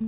It's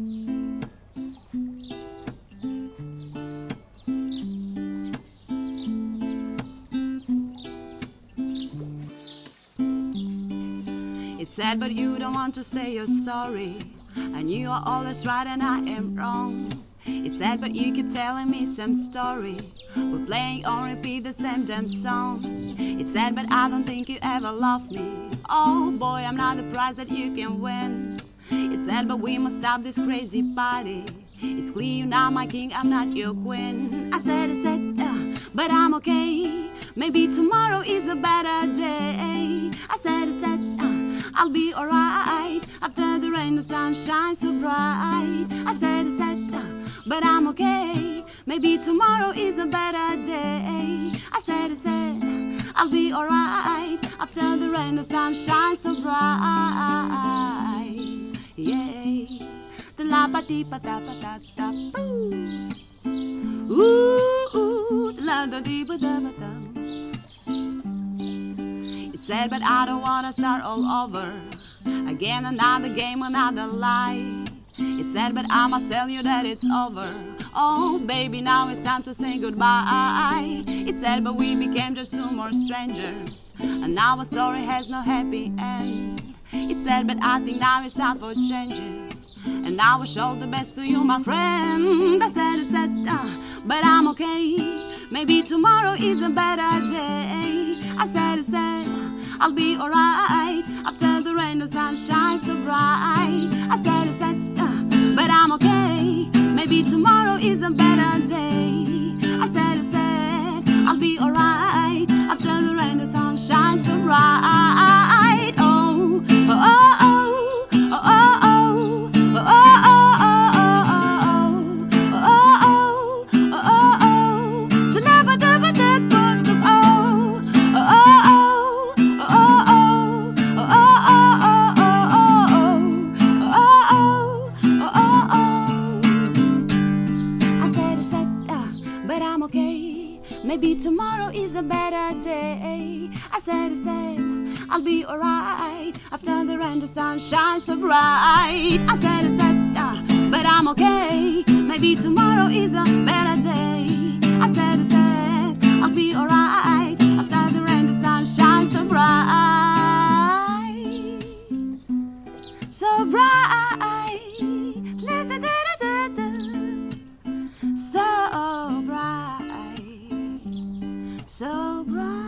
sad, but you don't want to say you're sorry. And you are always right and I am wrong. It's sad, but you keep telling me some story. We're playing on repeat the same damn song. It's sad, but I don't think you ever loved me. Oh boy, I'm not the prize that you can win. It's sad, but we must stop this crazy party. It's clear you're not my king, I'm not your queen. I said, I said, uh, but I'm okay. Maybe tomorrow is a better day. I said, I said, uh, I'll be alright. After the rain, the sun shines so bright. I said, I said, uh, but I'm okay. Maybe tomorrow is a better day. I said, I said, I'll be alright. After the rain, the sun shines so bright. It's sad, but I don't wanna start all over. Again, another game, another lie. It's sad, but I must tell you that it's over. Oh, baby, now it's time to say goodbye. It's sad, but we became just two more strangers. And now our story has no happy end. It's sad, but I think now it's time for changes. And I wish all the best to you, my friend. I said, I said, uh, but I'm okay. Maybe tomorrow is a better day. I said, I said, I'll be alright. After the rain, the sun shines so bright. I said, I said, uh, but I'm okay. Maybe tomorrow is a better day. I said, I said, I'll be alright. After the rain, the sun shines so bright. I said, I said, ah, but I'm okay. Maybe tomorrow is a better so bright.